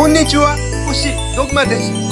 こんにちは。星ドグマです。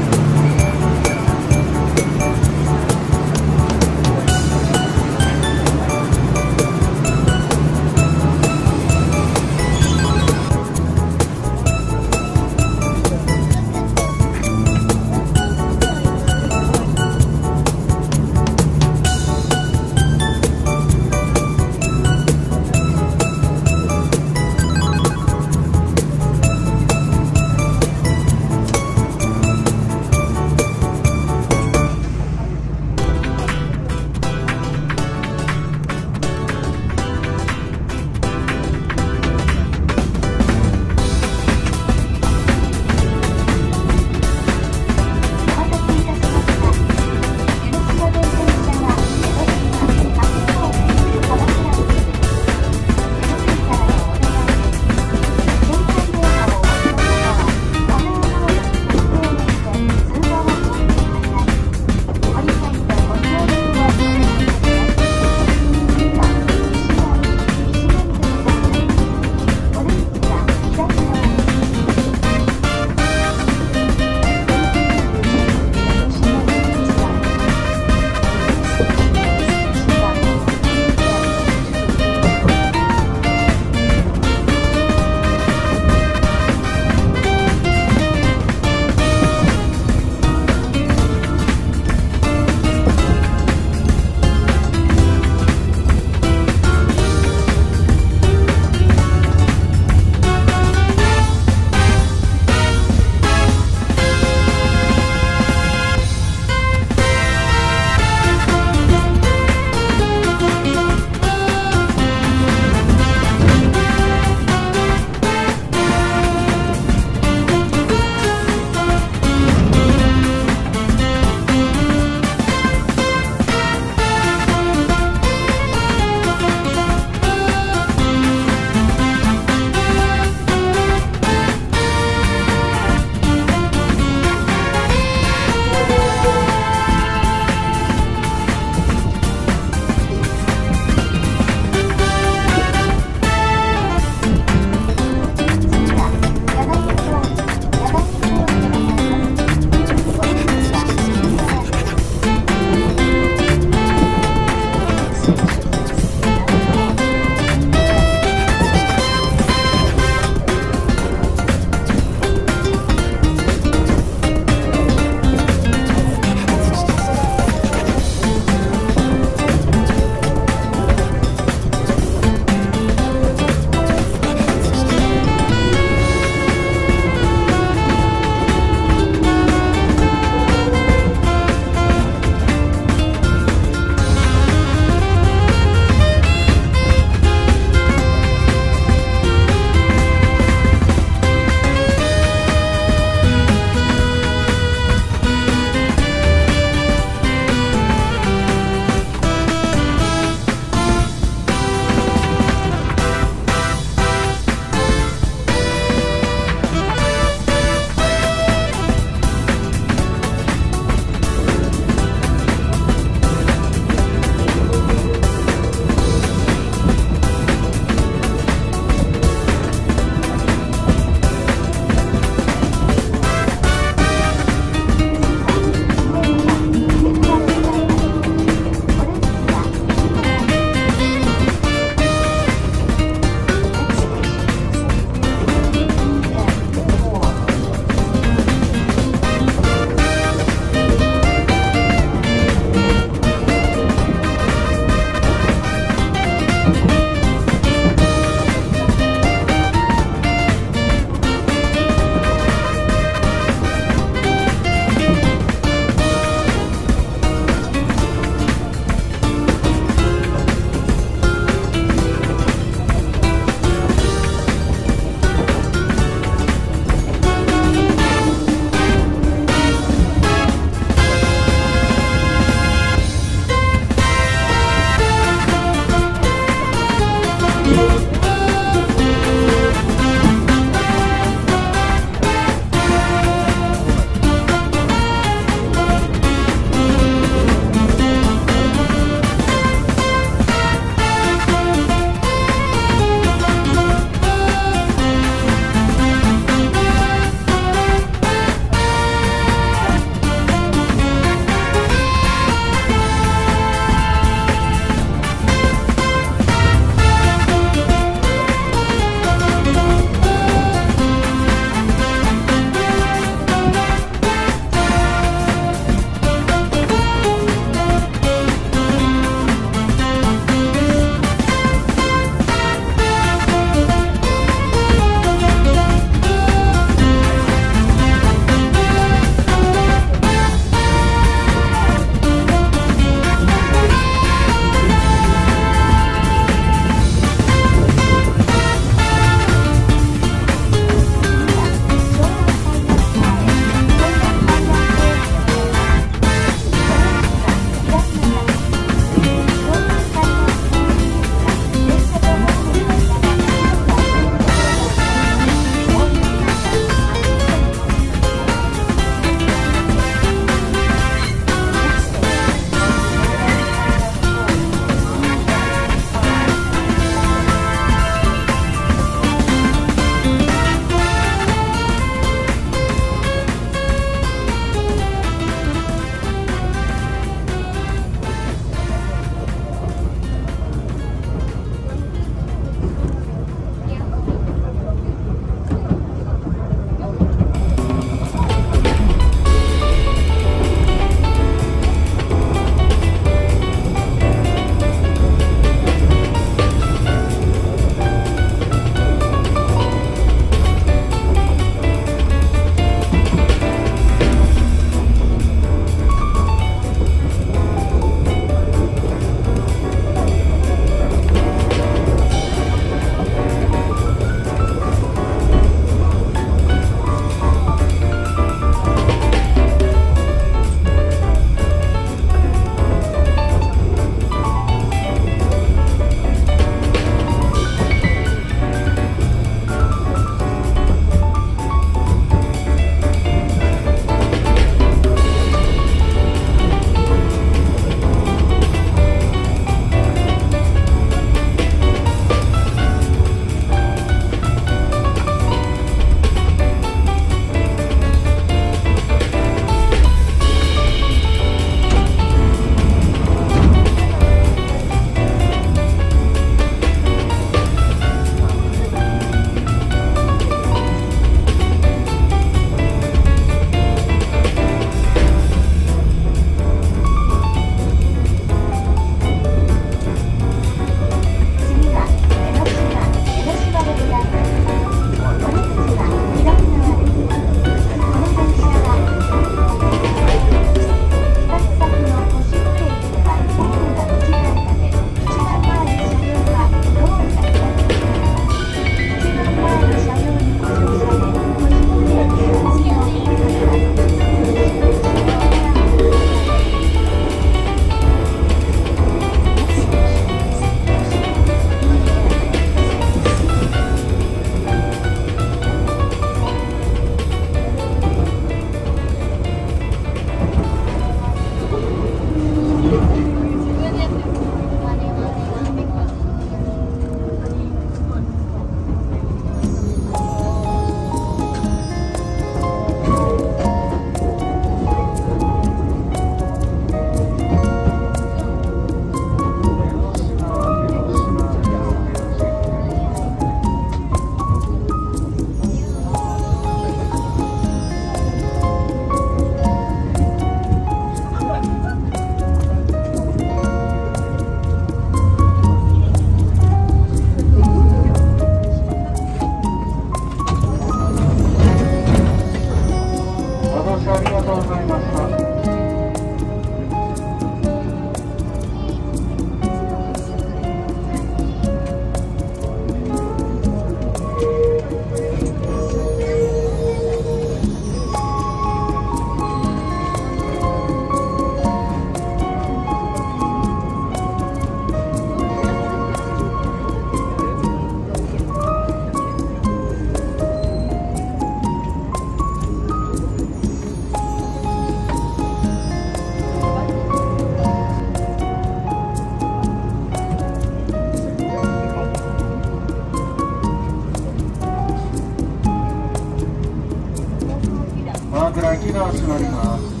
二是哪里买啊？